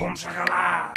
Vamos chegar lá!